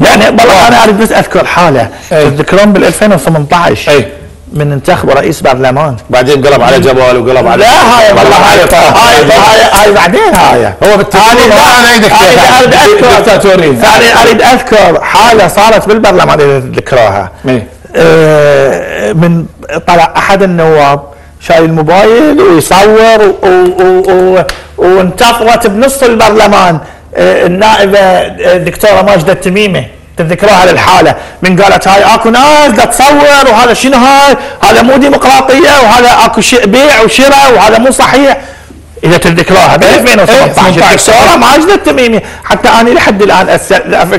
يعني والله أنا أريد بس أذكر حالة. تذكرون بال 2018 أي. من انتخبوا رئيس برلمان بعدين قلب على جمال وقلب على لا هاي والله هاي هاي هاي. هاي بعدين هاي. هو ما أنا إيدك أريد اذكر. يعني أريد أذكر حالة صارت بالبرلمان إذا تذكروها. آه، من طلع أحد النواب شايل الموبايل ويصور وانتفضت بنص البرلمان. النائبة الدكتورة ماجدة التميمه تذكروها للحاله من قالت هاي أكو ناس دا تصور وهذا شنو هاي؟ هذا مو ديمقراطية وهذا أكو شيء بيع وشراء وهذا مو صحيح. إذا تذكروها ب 2018 الدكتوره ماجدة التميمي حتى أنا لحد الآن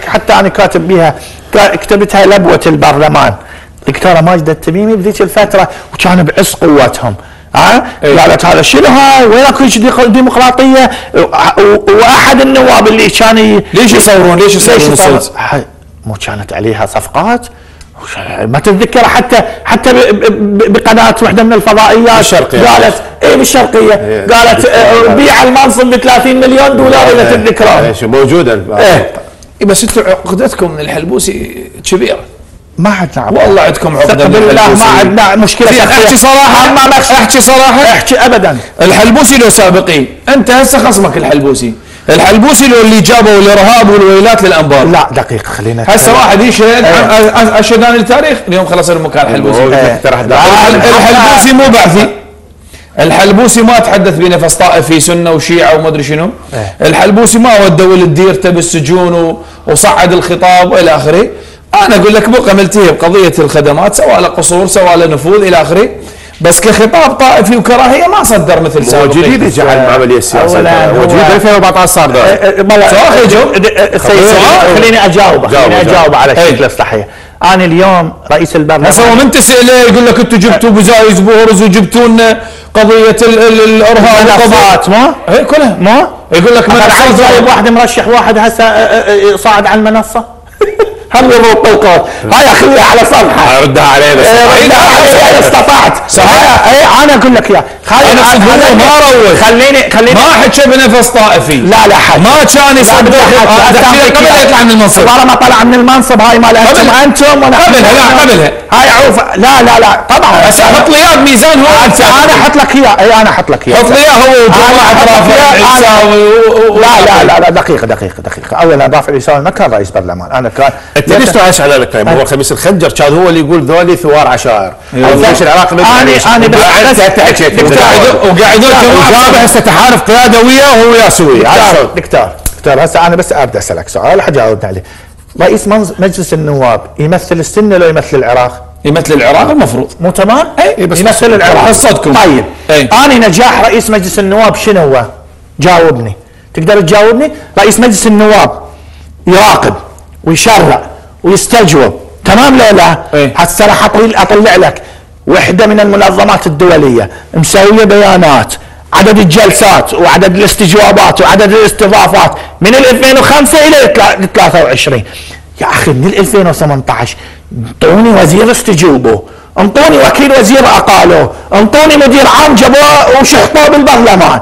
حتى أنا كاتب بها كتبتها لبوة البرلمان. دكتورة ماجدة التميمي بذيك الفترة وكانوا بعز قوتهم. قالت هذا شنو هاي وين اكو شي ديق- ديمقراطية؟ وأحد النواب اللي كان ليش يصورون؟ ليش يصورون؟ الصوت؟ مو كانت عليها صفقات؟ ما تتذكر حتى حتى بقناة واحدة من الفضائيات بالشرقية. قالت اي بالشرقية. قالت آه، بيع المنصب ب 30 مليون دولار إذا تتذكرون. موجوده إيه إيه. بس أنتم عقدتكم من الحلبوسي كبيرة. ما عندنا عقد. والله عندكم عقده من بالله ما عندنا مشكلة. احكي صراحة؟ ما. احكي صراحة. احكي ابدا. الحلبوسي له سابقين. أنت هسه خصمك الحلبوسي. الحلبوسي له اللي جابوا الارهاب والويلات للأنبار. لا دقيقه خلينا هسه واحد يشهد إيه. اشهد أنا التاريخ؟ اليوم خلص المكان الحلبوسي إيه. لا، الحلبوسي مو بعثي. الحلبوسي ما تحدث بنفس طائفي سنة وشيعة وما أدري شنو. إيه. الحلبوسي ما ودى ولد ديرته بالسجون وصعد الخطاب وإلى آخره. أنا أقول لك بقى ملتهي بقضية الخدمات سواء له قصور سواء له نفوذ إلى آخره. بس كخطاب طائفي وكراهية ما صدر مثل هو سابقين جديد يجعل العملية السياسية أولاً هو جديد 2014 صار ذا. سؤال يجاوب. سيد خليني اجاوب خليني جاوب، اجاوب على إيه. الشكل الصحيح. أنا اليوم رئيس البرلمان هسه هو من تساله يقول لك أنتم جبتوا بزايز بورز وجبتوا لنا قضية ال- ال- الأرهاب منصات ما هي كلها. ما يقول لك منصات جايب واحد مرشح واحد هسه صاعد على المنصة. هم يروق القول هاي اخليها على صفحه ردها عليه بس إيه، ردها علي إذا استطعت. صحيح. اي أنا أقول لك يا خليني ما روج. خليني خليني ما حكى بنفس طائفي. لا لا حد. ما كان يصدق. لك قبل يطلع من المنصب. ما طلع من المنصب هاي مال أنتم أنتم وأنا. قبلها، لا، قبلها. هاي عوف لا لا لا طبعا. هسه حط لي اياه بميزان هو أنا أحط لك اياه اي أنا أحط لك اياه حط لي اياه هو وجماعة رافع لا لا لا لا دقيقة دقيقة دقيقة. أولا رافع العيساوي ما كان رئيس برلمان. أنا كان انت ليش تعيش على الكلام هو خميس الخنجر كان هو اللي يقول ذولي ثوار عشائر. الجيش العراقي ما أنا- يدري أنا بس-. وقاعدون كمان هسه تحالف قياده وياه وهو وياه سوي دكتور دكتور هسه أنا بس أبدأ أسألك سؤال حجاوبني عليه رئيس مجلس النواب يمثل السنة لو يمثل العراق؟ يمثل العراق المفروض مو تمام؟ بس يمثل العراق قصتكم. طيب إيه. أنا نجاح رئيس مجلس النواب شنو هو؟ جاوبني تقدر تجاوبني؟ رئيس مجلس النواب يراقب ويشرع ويستجوب. تمام لا؟ لا؟ هسه راح أطلع أطلع لك. وحدة من المنظمات الدولية مسوية بيانات. عدد الجلسات وعدد الاستجوابات وعدد الاستضافات. من ال 2005 إلى ال 23 يا أخي من ال 2018 انطوني وزير استجوبه. انطوني وكيل وزير اقالوه انطوني مدير عام جابوه وشحطوه بالبرلمان.